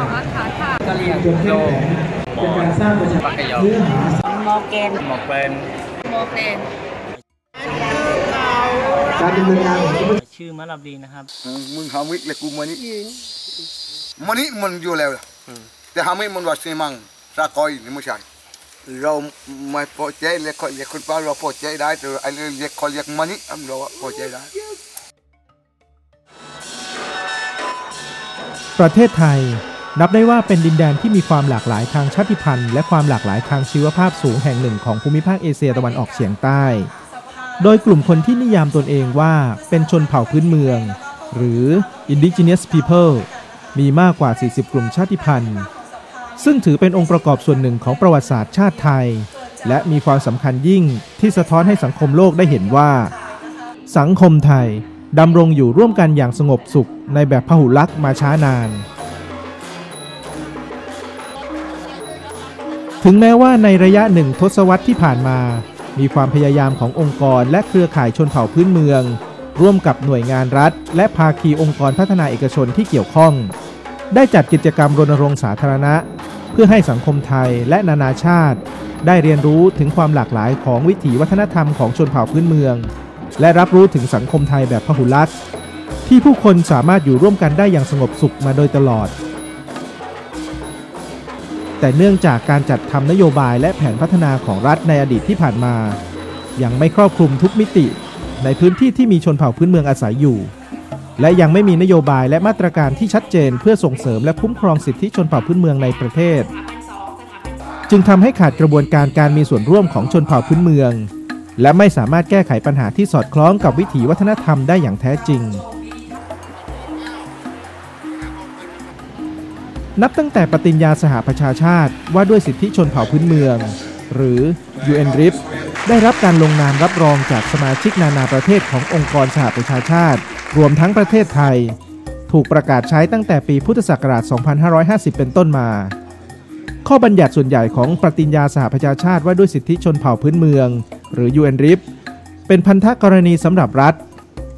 ของอาคาค่กะเหรี่ยงจุดมเป็นการสร้างประชาเนื้อหาโมเกนโมเกนโมเกนการดำเนินงานชื่อมะลับดีนะครับ มึงหามิกเลกูมันนี่มันนี่มันอยู่แล้วแต่หามิมันวัดสีมังรักคอยนี่ไม่ใช่เราไม่พอใจเล็กคนเล็กคนป้าเราพอใจได้แต่ไอ้เล็กคนเล็กมันนี่เราพอใจได้ประเทศไทย นับได้ว่าเป็นดินแดนที่มีความหลากหลายทางชาติพันธุ์ และความหลากหลายทางชีวภาพสูงแห่งหนึ่งของภูมิภาคเอเชียตะวันออกเฉียงใต้ โดยกลุ่มคนที่นิยามตนเองว่าเป็นชนเผ่าพื้นเมือง หรือ indigenous people มีมากกว่า 40 กลุ่มชาติพันธุ์ ซึ่งถือเป็นองค์ประกอบส่วนหนึ่งของประวัติศาสตร์ชาติไทย และมีความสำคัญยิ่งที่สะท้อนให้สังคมโลกได้เห็นว่า สังคมไทยดำรงอยู่ร่วมกันอย่างสงบสุขในแบบพหุลักษณ์มาช้านาน ถึงแม้ว่าในระยะหนึ่งทศวรรษที่ผ่านมา มีความพยายามขององค์กรและเครือข่ายชนเผ่าพื้นเมือง ร่วมกับหน่วยงานรัฐ และภาคีองค์กรพัฒนาเอกชนที่เกี่ยวข้อง ได้จัดกิจกรรมรณรงค์สาธารณะ เพื่อให้สังคมไทยและนานาชาติ ได้เรียนรู้ถึงความหลากหลายของวิถีวัฒนธรรมของชนเผ่าพื้นเมือง และรับรู้ถึงสังคมไทยแบบพหุลักษณ์ที่ผู้คนสามารถอยู่ร่วมกันได้อย่างสงบสุขมาโดยตลอด แต่เนื่องจากการจัดทำนโยบายและแผนพัฒนาของรัฐในอดีตที่ผ่านมา ยังไม่ครอบคลุมทุกมิติ ในพื้นที่ที่มีชนเผ่าพื้นเมืองอาศัยอยู่ และยังไม่มีนโยบายและมาตรการที่ชัดเจนเพื่อส่งเสริมและคุ้มครองสิทธิชนเผ่าพื้นเมืองในประเทศ จึงทำให้ขาดกระบวนการการมีส่วนร่วมของชนเผ่าพื้นเมือง และไม่สามารถแก้ไขปัญหาที่สอดคล้องกับวิถีวัฒนธรรมได้อย่างแท้จริง นับตั้งแต่ปฏิญญาสหประชาชาติว่าด้วยสิทธิชนเผ่าพื้นเมือง หรือ UNRIP ได้รับการลงนามรับรองจากสมาชิกนานาประเทศขององค์กรสหประชาชาติ รวมทั้งประเทศไทย ถูกประกาศใช้ตั้งแต่ปีพุทธศักราช 2550 เป็นต้นมา ข้อบัญญัติส่วนใหญ่ของปฏิญญาสหประชาชาติว่าด้วยสิทธิชนเผ่าพื้นเมือง หรือ UNRIP เป็นพันธกรณีสำหรับรัฐ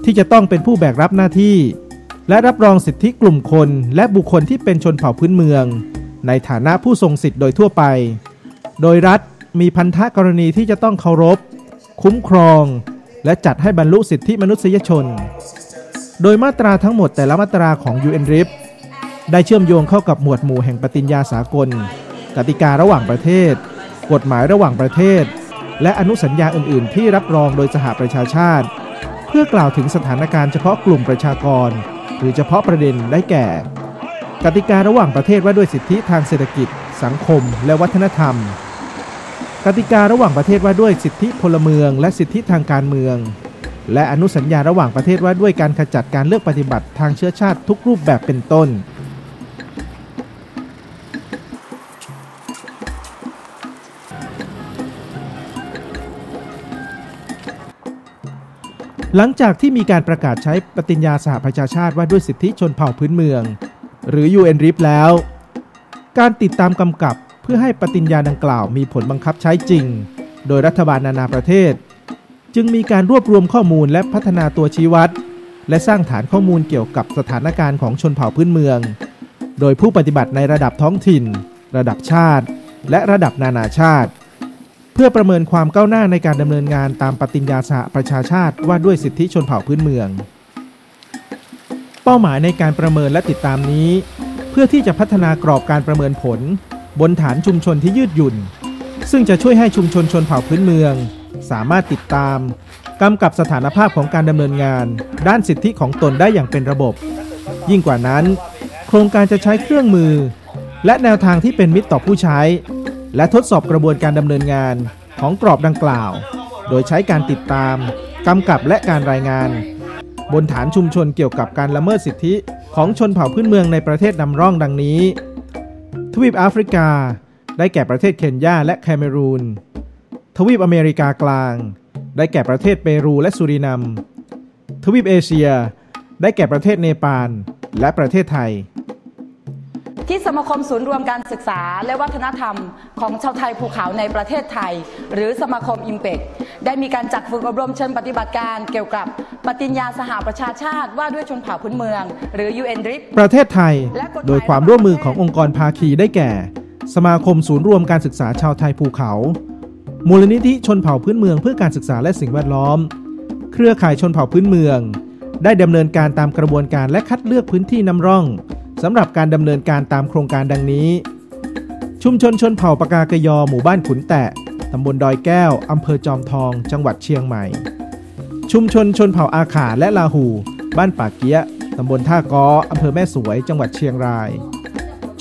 ที่จะต้องเป็นผู้แบกรับหน้าที่ และรับรองสิทธิกลุ่มคนและบุคคลที่เป็นชนเผ่าพื้นเมือง ในฐานะผู้ทรงสิทธิ์โดยทั่วไป โดยรัฐมีพันธะกรณีที่จะต้องเคารพ คุ้มครอง และจัดให้บรรลุสิทธิมนุษยชน โดยมาตราทั้งหมดแต่ละมาตราของ UNRIP ได้เชื่อมโยงเข้ากับหมวดหมู่แห่งปฏิญญาสากล กติการะหว่างประเทศ กฎหมายระหว่างประเทศ และอนุสัญญาอื่น ๆ ที่รับรองโดยสหประชาชาติ เพื่อกล่าวถึงสถานการณ์เฉพาะกลุ่มประชากร หรือเฉพาะประเด็นได้แก่ กติการะหว่างประเทศว่าด้วยสิทธิทางเศรษฐกิจ สังคม และวัฒนธรรม กติการะหว่างประเทศว่าด้วยสิทธิพลเมือง และสิทธิทางการเมือง และอนุสัญญาระหว่างประเทศว่าด้วยการขจัดการเลือกปฏิบัติทางเชื้อชาติทุกรูปแบบเป็นต้น หลังจากที่มีการประกาศใช้ปฏิญญาสหประชาชาติว่าด้วยสิทธิชนเผ่าพื้นเมือง หรือ UNRIP แล้ว การติดตามกำกับเพื่อให้ปฏิญญาดังกล่าวมีผลบังคับใช้จริง โดยรัฐบาลนานาประเทศ จึงมีการรวบรวมข้อมูลและพัฒนาตัวชี้วัด และสร้างฐานข้อมูลเกี่ยวกับสถานการณ์ของชนเผ่าพื้นเมือง โดยผู้ปฏิบัติในระดับท้องถิ่น ระดับชาติ และระดับนานาชาติ เพื่อประเมินความก้าวหน้าในการดำเนินงานตามปฏิญญาสหประชาชาติว่าด้วยสิทธิชนเผ่าพื้นเมือง เป้าหมายในการประเมินและติดตามนี้ เพื่อที่จะพัฒนากรอบการประเมินผล บนฐานชุมชนที่ยืดหยุ่น ซึ่งจะช่วยให้ชุมชนชนเผ่าพื้นเมือง สามารถติดตามกำกับสถานภาพของการดำเนินงาน ด้านสิทธิของตนได้อย่างเป็นระบบ ยิ่งกว่านั้น โครงการจะใช้เครื่องมือ และแนวทางที่เป็นมิตรต่อผู้ใช้ และทดสอบกระบวนการดำเนินงานของกรอบดังกล่าว โดยใช้การติดตาม กำกับและการรายงาน บนฐานชุมชนเกี่ยวกับการละเมิดสิทธิของชนเผ่าพื้นเมืองในประเทศนำร่องดังนี้ ทวีปแอฟริกา ได้แก่ประเทศเคนยาและแคเมรูน ทวีปอเมริกากลาง ได้แก่ประเทศเปรูและสุรินัมทวีปเอเชีย ได้แก่ประเทศเนปาลและประเทศไทย มาคมศูนย์รวมการศึกษา และวัฒนธรรมของชาวไทยภูเขาในประเทศไทย หรือสมาคมอิมเปกได้มีการจัดฝึกอบรมเชิญปฏิบัติการเกี่ยวกับปฏิญญาสหประชาชาติว่าด้วยชนเผ่าพื้นเมือง หรือ UNRIP ประเทศไทย โดยความร่วมมือขององค์กรภาคีได้แก่ สมาคมศูนย์รวมการศึกษาชาวไทยภูเขา มูลนิธิชนเผ่าพื้นเมืองเพื่อการศึกษาและสิ่งแวดล้อม เครือข่ายชนเผ่าพื้นเมือง ได้ดำเนินการตามกระบวนการและคัดเลือกพื้นที่นำร่อง สำหรับการดำเนินการตามโครงการดังนี้ ชุมชนชนเผ่าปากากยอหมู่บ้านขุนแตะตำบลดอยแก้วอำเภอจอมทอง จังหวัดเชียงใหม่ ชุมชนชนเผ่าอาขาและลาหู บ้านป่าเกี้ยตำบลท่ากออำเภอแม่สวย จังหวัดเชียงราย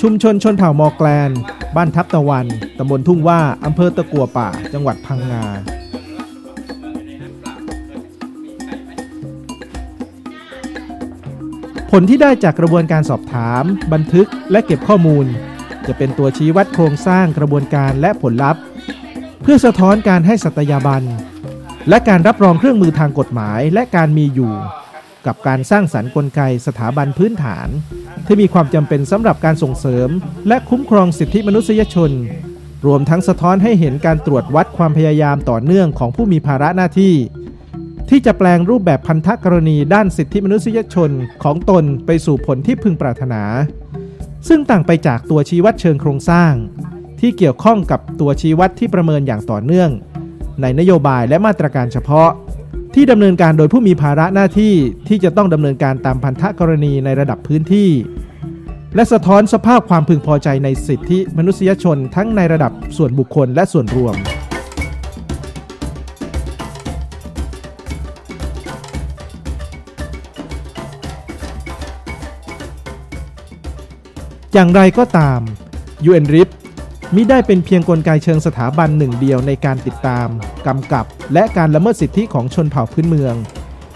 ชุมชนชนเผ่ามอแกลน บ้านทับตะวัน ตำบลทุ่งว่าอำเภอตะกัวป่า จังหวัดพังงา ผลที่ได้จากกระบวนการสอบถาม บันทึกและเก็บข้อมูล จะเป็นตัวชี้วัดโครงสร้างกระบวนการและผลลัพธ์ เพื่อสะท้อนการให้สัตยาบัน และการรับรองเครื่องมือทางกฎหมายและการมีอยู่ กับการสร้างสรรค์กลไกสถาบันพื้นฐาน ที่มีความจำเป็นสำหรับการส่งเสริม และคุ้มครองสิทธิมนุษยชน รวมทั้งสะท้อนให้เห็นการตรวจวัดความพยายามต่อเนื่องของผู้มีภาระหน้าที่ ที่จะแปลงรูปแบบพันธกรณีด้านสิทธิมนุษยชนของตนไปสู่ผลที่พึงปรารถนา ซึ่งต่างไปจากตัวชี้วัดเชิงโครงสร้าง ที่เกี่ยวข้องกับตัวชี้วัดที่ประเมินอย่างต่อเนื่อง ในนโยบายและมาตรการเฉพาะ ที่ดำเนินการโดยผู้มีภาระหน้าที่ที่จะต้องดำเนินการตามพันธกรณีในระดับพื้นที่ และสะท้อนสภาพความพึงพอใจในสิทธิมนุษยชนทั้งในระดับส่วนบุคคลและส่วนรวม อย่างไรก็ตาม UNRIP มิได้เป็นเพียงกลไกเชิงสถาบันหนึ่งเดียวในการติดตาม กำกับ และการละเมิดสิทธิของชนเผ่าพื้นเมือง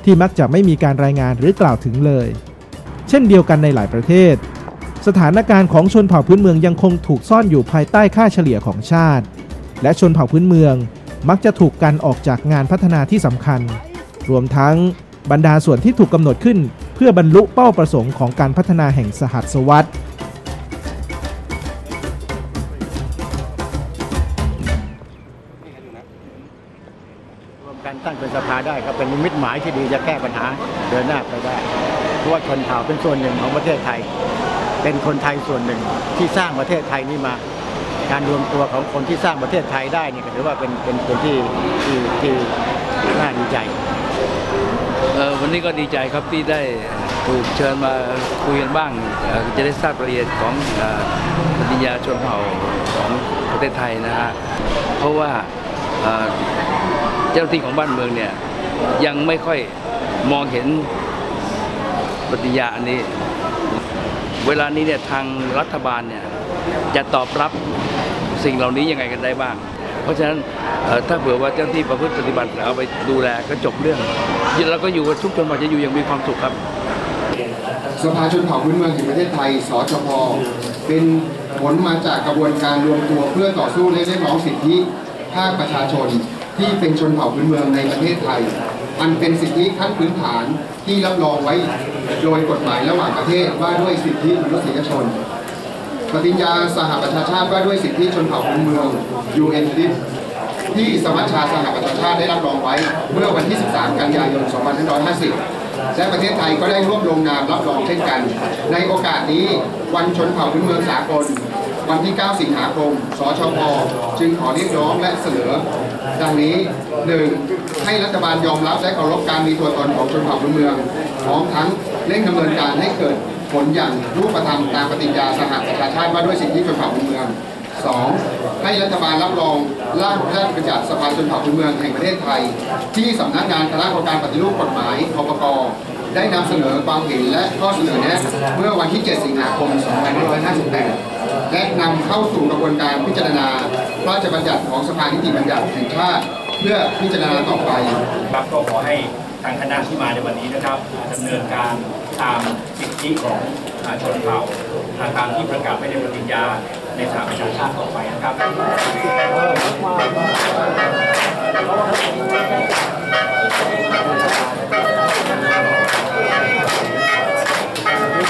ที่มักจะไม่มีการรายงานหรือกล่าวถึงเลย เช่นเดียวกันในหลายประเทศ สถานการณ์ของชนเผ่าพื้นเมืองยังคงถูกซ่อนอยู่ภายใต้ค่าเฉลี่ยของชาติ และชนเผ่าพื้นเมืองมักจะถูกกันออกจากงานพัฒนาที่สำคัญ รวมทั้งบรรดาส่วนที่ถูกกำหนดขึ้น เพื่อบรรลุเป้าประสงค์ของการพัฒนาแห่งสหัสวรรษ เป็นนิมิตหมายที่ดีจะแก้ปัญหาเดินหน้าไปได้เพราะว่าชนเผ่าเป็นส่วนหนึ่งของประเทศไทย เป็นคนไทยส่วนหนึ่งที่สร้างประเทศไทยนี้มาการรวมตัวของคนที่สร้างประเทศไทยได้นี่ก็ถือว่าเป็นเป็นเป็นที่ที่ที่น่าดีใจวันนี้ก็ดีใจครับที่ได้ถูกเชิญมาคุยกันบ้าง จะได้ทราบรายละเอียดของปฏิญญาชนเผ่าของประเทศไทยนะฮะเพราะว่าเอ่อเจ้าหน้าที่ของบ้านเมืองเนี่ย ยังไม่ค่อยมองเห็นปฏิญญาอันนี้ เวลานี้เนี่ยทางรัฐบาลเนี่ยจะตอบรับสิ่งเหล่านี้ยังไงกันได้บ้าง เพราะฉะนั้นถ้าเผื่อว่าเจ้าหน้าที่ประพฤติปฏิบัติเอาไปดูแลก็จบเรื่องเราก็อยู่กับทุกชนเผ่าจะอยู่อย่างมีความสุขครับสภาชนเผ่าพื้นเมืองแห่งประเทศไทย สชพ เป็นผลมาจากกระบวนการรวมตัวเพื่อต่อสู้และเรียกร้องสิทธิภาคประชาชนที่เป็นชนเผ่าพื้นเมืองในประเทศไทย อันเป็นสิทธิขั้นพื้นฐานที่รับรองไว้โดยกฎหมายระหว่างประเทศว่าด้วยสิทธิมนุษยชน ปฏิญญาสหประชาชาติว่าด้วยสิทธิชนเผ่าพื้นเมือง UN ที่สมัชชาสหประชาชาติได้รับรองไว้ เมื่อวันที่ 13 กันยายน 2550 และประเทศไทยก็ได้ร่วมลงนามรับรองเช่นกัน ในโอกาสนี้ วันชนเผ่าพื้นเมืองสากล วันที่ 9 สิงหาคม สชพจึงขอเรียกร้องและเสนอดังนี้ 1. ให้รัฐบาลยอมรับและเคารพการมีตัวตนของชนเผ่าพื้นเมืองพร้อมทั้งเร่งดำเนินการให้เกิดผลอย่างรูปธรรมตามปฏิญญาสหประชาชาติว่าด้วยสิทธิชนเผ่าพื้นเมือง 2. ให้รัฐบาลรับรองร่างพระราชบัญญัติสภาชนเผ่าพื้นเมืองแห่งประเทศไทย ที่สำนักงานคณะกรรมการปฏิรูปกฎหมายคปก ได้นำเสนอความเห็นและข้อเสนอแนะเมื่อวันที่ 7 สิงหาคม 2558 และนำเข้าสู่กระบวนการพิจารณาพระราชบัญญัติของสภานิติบัญญัติแห่งชาติเพื่อพิจารณาต่อไปครับก็ขอให้ทางคณะที่มาในวันนี้นะครับดำเนินการตามสิทธิของชนเผ่าทามที่ประกาศไว้ในปฏิญญาในสาหประชาชาติต่อไปนะครับ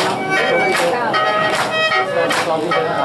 ครับ